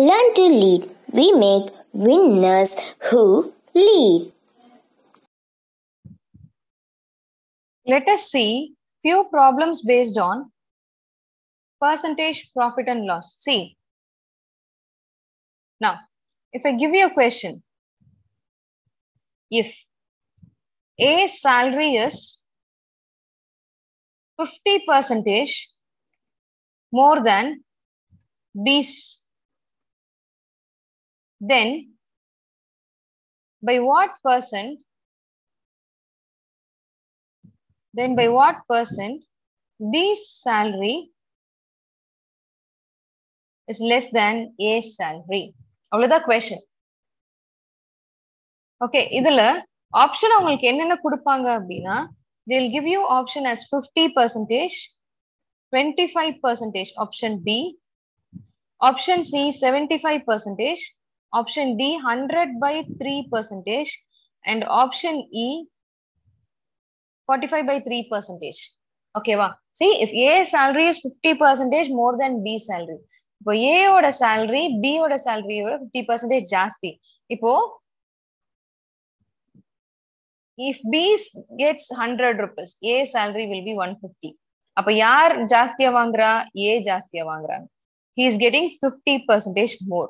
learn to lead. We make winners who lead. Let us see few problems based on percentage profit and loss. See, now, if I give you a question, if A salary is 50 percentage more than B's, then by what percent then by what percent B's salary is less than A's salary? அவ்வளவுதான் question okay இதுல option அவங்களுக்கு என்னென்ன கொடுப்பாங்க அப்படின்னா they'll give you option as 50 percentage 25 percentage option B option C 75 percentage option D 100 by 3 percentage and option E 45 by 3 percentage ஓகேவா see if A salary is 50 percentage more than B salary இப்போ A ஓட salary B ஓட salary விட 50 percentage ஜாஸ்தி இப்போ if B gets 100 rupees A salary will be 150 அப்ப யார் ஜாஸ்தியா வாங்குறா A ஜாஸ்தியா வாங்குறாங்க he is getting 50 percentage more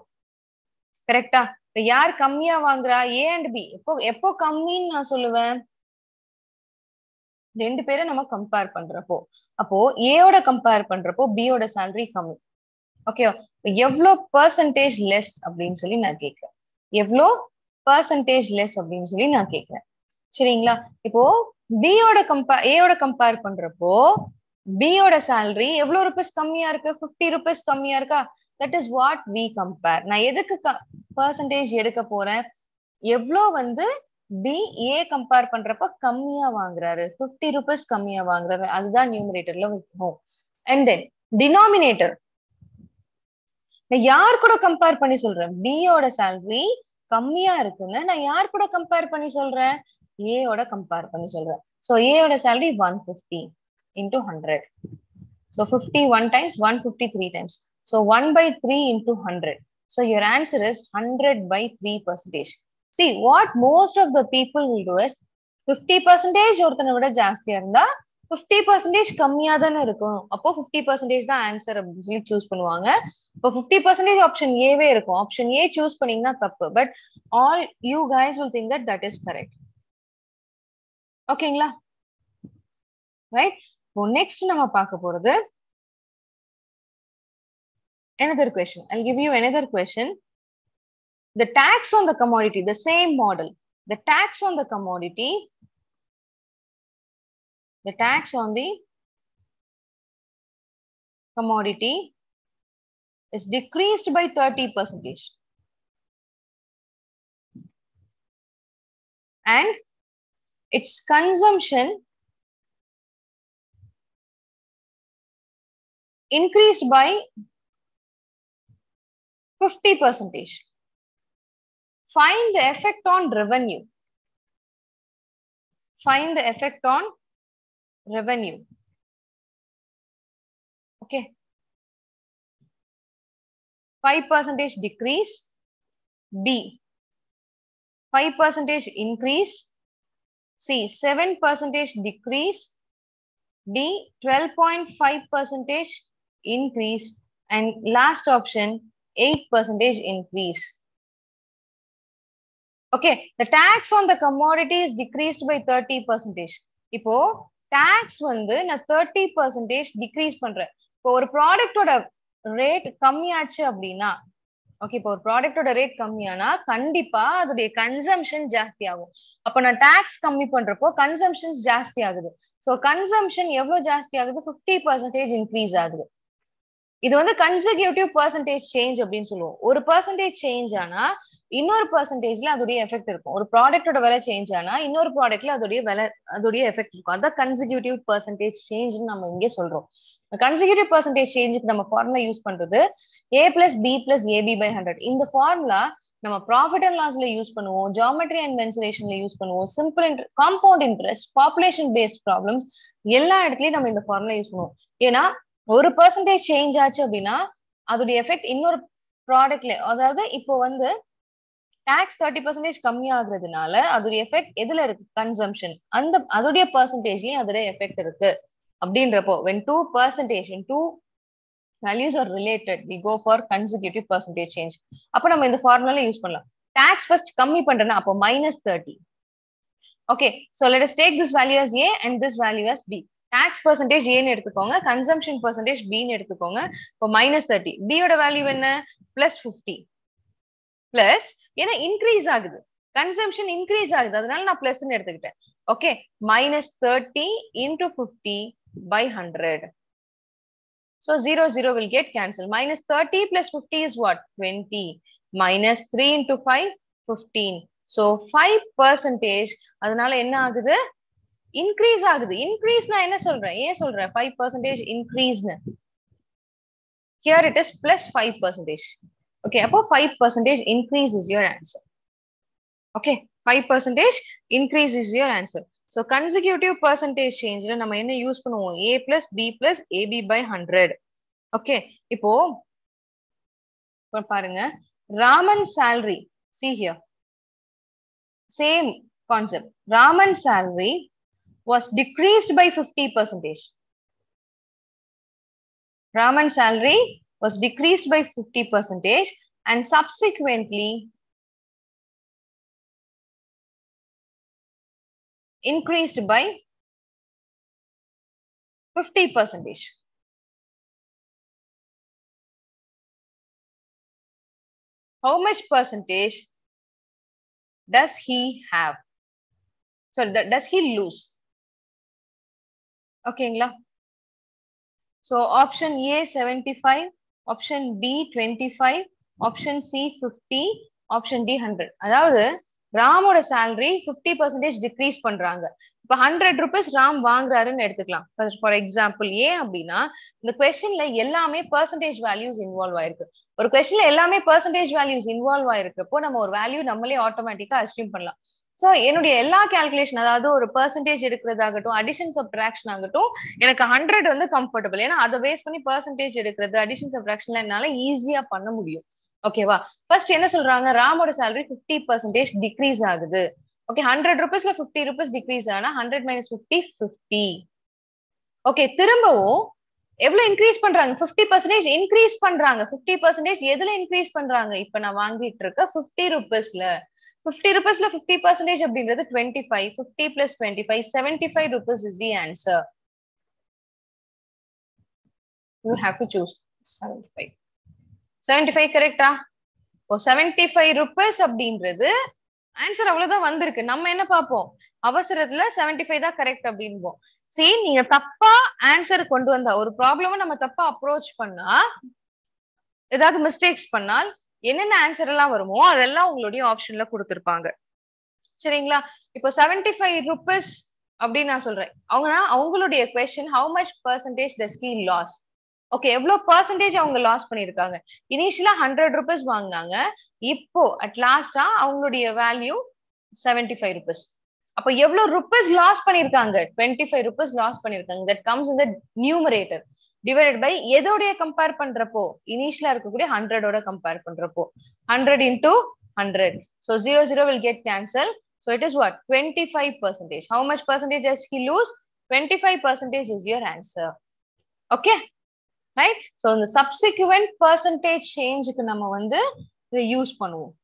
கரெக்டா இப்ப யார் கம்மியா வாங்குறா? ஏ அண்ட் பி எப்போ எப்போ கம்மின்னு நான் சொல்லுவேன்? ரெண்டு பேரை நம்ம கம்பேர் பண்றப்போ. அப்போ ஏயோட கம்பேர் பண்றப்போ பியோட சேலரி கம்மி. ஓகேவா எவ்வளோ பர்சன்டேஜ் லெஸ் அப்படின்னு சொல்லி நான் கேட்கிறேன். எவ்வளோ பர்சன்டேஜ் லெஸ் அப்படின்னு சொல்லி நான் கேட்கிறேன். சரிங்களா? இப்போ பியோட கம்பேர் ஏயோட கம்பேர் பண்றப்போ பியோட சேலரி எவ்வளவு ருபீஸ் கம்மியா இருக்கு? பிப்டி ருபீஸ் கம்மியா இருக்கா? That is what we compare நான் எதுக்கு பர்சன்டேஜ் எடுக்க போறேன். எவ்வளோ வந்து பி ஏ கம்பேர் பண்றப்ப கம்மியா வாங்குறாரு. பிப்டி ருபீஸ் கம்மியா வாங்குறாரு. அதுதான் நியூமரேட்டர்ல வைக்கணும். அண்ட் தென் டினாமினேட்டர் நான் யார் கூட கம்பேர் பண்ணி சொல்றேன்? பியோட சேலரி கம்மியா இருக்குன்னு நான் யார் கூட கம்பேர் பண்ணி சொல்றேன்? ஏயோட கம்பேர் பண்ணி சொல்றேன். So ஏயோட salary one fifty into hundred so fifty one times one fifty three times so one by three into hundred so your answer is hundred by three percentage see what most of the people will do is fifty percentage ஒருத்தனை விட ஜாஸ்தியா இருந்தா fifty percentage கம்மியா தானே இருக்கும் அப்போ fifty percentage தான் answer அப்படின்னு சொல்லி சூஸ் பண்ணுவாங்க. இப்போ ஃபிஃப்டி பர்சன்டேஜ் ஆப்ஷன் ஏவே இருக்கும். ஆப்ஷன் ஏ சூஸ் பண்ணீங்கன்னா தப்பு. But all you guys will think that that is correct ஓகேங்களா ரைட் இப்போ நெக்ஸ்ட் நம்ம பார்க்க போறது another question. I'll give you another question. The tax on the commodity the same model. The tax on the commodity the tax on the commodity is decreased by 30 percentage. And its consumption increased by 50 percentage. Find the effect on revenue. Find the effect on revenue. Okay. 5 percentage decrease b. 5 percentage increase c. 7 percentage decrease d. 12.5 percentage increase. And last option 8 percentage increase. Okay the tax on the commodity is decreased by 30 percentage. இப்போ tax வந்து நான் thirty percentage degrees பண்றேன். இப்போ ஒரு ப்ராடக்டோட rate கம்மியாச்சு அப்படின்னா okay இப்போ ஒரு ப்ராடக்டோட ரேட் கம்மியானா கண்டிப்பா அதோடைய கன்சம்ஷன் ஜாஸ்தி ஆகும் அப்ப நான் டாக்ஸ் கம்மி பண்றப்போ கன்சம்ஷன் ஜாஸ்தி ஆகுது. ஸோ கன்சம்ஷன் எவ்வளவு ஜாஸ்தி ஆகுது? ஃபிஃப்டி பர்சன்டேஜ் இன்க்ரீஸ் ஆகுது. இது வந்து கன்சர்கேட்டிவ் பர்சன்டேஜ் சேஞ்ச் அப்படின்னு சொல்லுவோம். ஒரு பர்சன்டேஜ் சேஞ்ச் ஆனா இன்னொரு பர்சன்டேஜ்ல அதோடைய எஃபெக்ட் இருக்கும். ஒரு ப்ராடக்டோட விலை சேஞ்ச் ஆனா இன்னொரு ப்ராடக்ட்ல அதோடைய விலை அதோடைய எஃபெக்ட் இருக்கும். அதான் கன்சிக்யூட்டிவ் பர்சன்டேஜ் சேஞ்ச்னு நம்ம இங்கே சொல்றோம். கன்சிக்யூட்டிவ் பர்சன்டேஜ் சேஞ்சுக்கு நம்ம ஃபார்முலா யூஸ் பண்றது A plus B plus AB by hundred இந்த ஃபார்முலா நம்ம ப்ராஃபிட் அண்ட் லாஸ்ல யூஸ் பண்ணுவோம். ஜாமெட்ரி அண்ட் மென்சுரேஷன்ல யூஸ் பண்ணுவோம். Simple compound interest population based problems எல்லா இடத்துலயும் நம்ம இந்த ஃபார்முலா யூஸ் பண்ணுவோம். ஏன்னா ஒரு பர்சன்டேஜ் சேஞ்ச் ஆச்சு அப்படின்னா அதோடைய எஃபெக்ட் இன்னொரு ப்ராடக்ட்ல அதாவது இப்போ வந்து டாக்ஸ் தேர்ட்டி பர்சன்டேஜ் கம்மியாகிறதுனால அதோடைய எஃபெக்ட் எதுல இருக்கு? கன்சம்ஷன் அந்த அதோடைய பர்சன்டேஜ்லயும் அதோட எஃபெக்ட் இருக்கு. அப்படின்றப்போ when two percentage two values are related we go for consecutive percentage change அப்போ நம்ம இந்த ஃபார்முலா யூஸ் பண்ணலாம். டாக்ஸ் ஃபர்ஸ்ட் கம்மி பண்றேன்னா அப்போ minus thirty okay so let us take this value A and this value B tax percentage ஏன்னு எடுத்துக்கோங்க consumption percentage பின்னு எடுத்துக்கோங்க. இப்போ மைனஸ் தேர்ட்டி பியோட வேல்யூ என்ன? பிளஸ் ஃபிஃப்டி பிளஸ் ஏன்னா இன்க்ரீஸ் ஆகுது. கன்சம்ஷன் இன்க்ரீஸ் ஆகுது. அதனால நான் பிளஸ்ன்னு எடுத்துக்கிட்டேன். Okay minus thirty into fifty by hundred So 0, 0 will get cancelled. Minus 30 plus 50 is what? 20. Minus 3 into 5, 15. So 5 percentage, அதனால என்ன ஆகுது? இன்க்ரீஸ் ஆகுது. இன்க்ரீஸ் நான் என்ன சொல்றேன்? ஏன் சொல்றேன்? Five percentage இன்க்ரீஸ்னு here it is plus five percentage okay அப்போ five percentage increase is your answer okay five percentage increase is your answer so consecutive percentage சேஞ்சில் நம்ம என்ன யூஸ் பண்ணுவோம்? A plus B plus AB by hundred okay இப்போ பாருங்க. Raman salary see here same concept Raman salary was decreased by 50 percentage Raman's salary was decreased by 50 percentage and subsequently increased by 50 percentage. How much percentage does he have? That does he lose? ஓகேங்களா? So option A seventy five option B twenty five option C fifty option D hundred அதாவது ராமோட salary fifty percentage decrease பண்றாங்க. இப்ப hundred rupees Ram வாங்குறாருன்னு எடுத்துக்கலாம். For example ஏன் அப்படின்னா இந்த கொஸ்டின்ல எல்லாமே பர்சன்டேஜ் வேல்யூஸ் இன்வால்வ் ஆயிருக்கு. ஒரு கொஸ்டின்ல எல்லாமே பர்சன்டேஜ் வேல்யூஸ் இன்வால்வ் ஆயிருக்கப்போ நம்ம ஒரு வேல்யூ நம்மளே ஆட்டோமேட்டிக்கா அஸ்யூம் பண்ணலாம். ஸோ என்னுடைய எல்லா கால்குலேஷன் அதாவது ஒரு பர்சன்டேஜ் எடுக்கிறதாகட்டும் அடிஷன் சப்ட்ராக்ஷன் ஆகட்டும் எனக்கு ஹண்ட்ரட் வந்து கம்ஃபர்டபுள் ஏன்னா அதை பேஸ் பண்ணி பர்சன்டேஜ் எடுக்கிறது அடிஷன் சப்ட்ராக்ஷன்ல என்னால ஈஸியா பண்ண முடியும். ஓகேவா ஃபர்ஸ்ட் என்ன சொல்றாங்க? ராமோட சேலரி பிப்டி பர்சன்டேஜ் டிக்ரீஸ் ஆகுது. ஓகே ஹண்ட்ரட் ருபீஸ்ல பிப்டி ருபீஸ் டிக்ரீஸ் ஆனா hundred minus fifty fifty okay திரும்பவும் எவ்வளவு இன்க்ரீஸ் பண்றாங்க? பிப்டி பர்சன்டேஜ் இன்க்ரீஸ் பண்றாங்க. பிப்டி பர்சன்டேஜ் எதுல இன்க்ரீஸ் பண்றாங்க? இப்ப நான் வாங்கிட்டு இருக்க பிப்டி ருபீஸ்ல ஃபிஃப்டி ருபீஸ்ல ஃபிஃப்டி பர்சன்டேஜ் அப்படின்றது twenty five fifty plus twenty five seventy five rupees is the answer you have to choose seventy five seventy five கரெக்டா இப்போ செவன்டி ஃபைவ் ருபீஸ் அப்படின்றது ஆன்சர் அவ்வளவுதான் வந்திருக்கு. நம்ம என்ன பார்ப்போம்? அவசரத்துல செவன்டி ஃபைவ் தான் கரெக்ட் அப்படின்போம். சரி நீங்க தப்பா ஆன்சர் கொண்டு வந்தா ஒரு ப்ராப்ளமும் நம்ம தப்பா அப்ரோச் பண்ணா ஏதாவது மிஸ்டேக்ஸ் பண்ணால் என்னென்ன ஆன்சர் எல்லாம் வருமோ அதெல்லாம் உங்களுடைய ஆப்ஷன்ல கொடுத்துருப்பாங்க. சரிங்களா? இப்போ செவன்டி ஃபைவ் ருபீஸ் அப்படின்னு நான் சொல்றேன். அவங்கன்னா அவங்களுடைய question how much percentage the skill loss okay எவ்வளோ பர்சன்டேஜ் அவங்க லாஸ் பண்ணிருக்காங்க இனிஷியலா ஹண்ட்ரட் ருபீஸ் வாங்கினாங்க. இப்போ அட் லாஸ்டா அவங்களுடைய வேல்யூ செவன்டி ஃபைவ் ருபீஸ் அப்போ எவ்வளோ ருபீஸ் லாஸ் பண்ணிருக்காங்க டுவெண்ட்டி ஃபைவ் ருபீஸ் லாஸ் பண்ணியிருக்காங்க. That comes in the numerator divided by எதோடைய compare பண்றப்போ இனிஷியலா இருக்கக்கூடிய ஹண்ட்ரடோட கம்பேர் பண்றப்போ. Hundred into hundred so zero zero will get cancel so it is what twenty five percentage how much percentage has he lose twenty five percentage is your answer okay right so இந்த subsequent percentage சேஞ்சுக்கு நம்ம வந்து இதை use பண்ணுவோம்.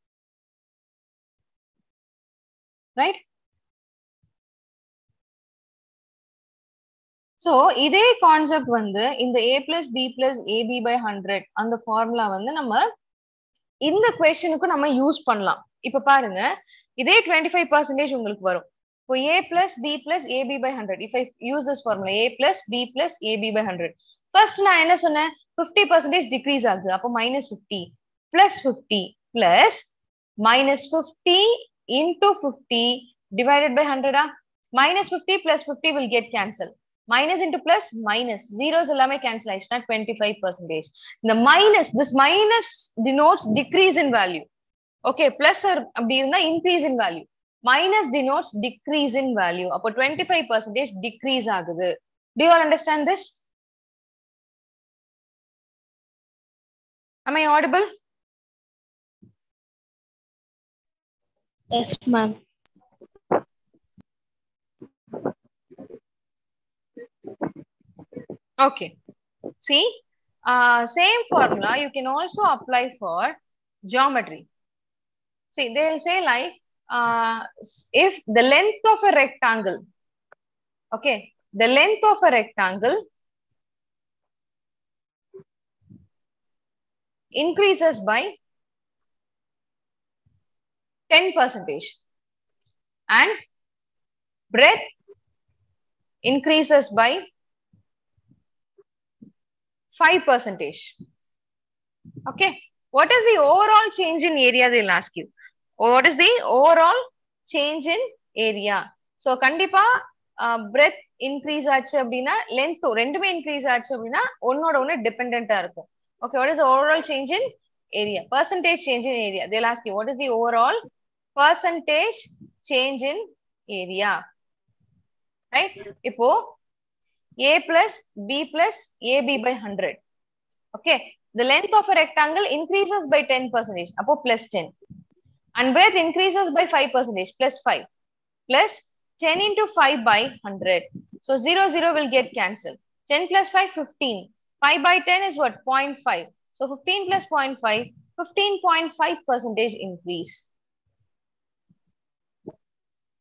Right so இதே concept வந்து இந்த A plus B plus AB by hundred அந்த ஃபார்முலா வந்து நம்ம இந்த கொஸ்டினுக்கும் நம்ம யூஸ் பண்ணலாம். இப்ப பாருங்க இதே டுவெண்ட்டி ஃபைவ் பர்சன்டேஜ் உங்களுக்கு வரும். இப்போ A plus B plus AB by hundred if I use this formula A plus B plus AB by hundred first நான் என்ன சொன்னேன்? ஃபிஃப்டி பர்சன்டேஜ் டிக்ரீஸ் ஆகுது. அப்போ minus fifty plus fifty plus minus fifty into fifty divided by ஹண்ட்ரடா minus fifty plus fifty will get cancel minus into plus minus zeros எல்லாமே cancel ஆயிடுச்சுன்னா twenty five percentage இந்த minus this minus denotes decrease in value okay plus அப்படி இருந்தா increase in value minus denotes decrease in value அப்போ twenty five percentage decrease ஆகுது do you all understand this am i audible? Yes ma'am. Okay. See, uh, same formula you can also apply for geometry. See, they'll say like, uh, if the length of a rectangle, okay, the length of a rectangle increases by 10 percentage and breadth increases by 5 percentage. Okay what is the overall change in area? They'll ask you. What is the overall change in area? So, கண்டிப்பா uh, breadth increase ஆச்சு அப்படின்னா length ரெண்டுமே increase ஆச்சு அப்படின்னா ஒன்னோட ஒன்னு டிபெண்டா இருக்கும் okay what is overall change in area percentage change in area tell last you what is the overall percentage change in area right இப்போ a plus b plus ab by 100 okay? The length of a rectangle increases by 10 percentage. Apo plus 10 and breadth increases by 5 percentage plus 5 plus 10 into 5 by 100 so 0 0 will get cancelled. 10 plus 5 15 5 by 10 is what? 0.5 so 15 plus 0.5 15.5 percentage increase.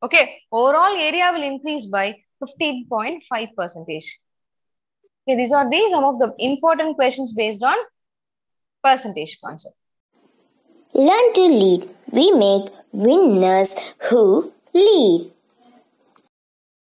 Okay? Overall area will increase by 15.5 percentage. Okay, these are the some of the important questions based on percentage concept. Learn to lead. We make winners who lead.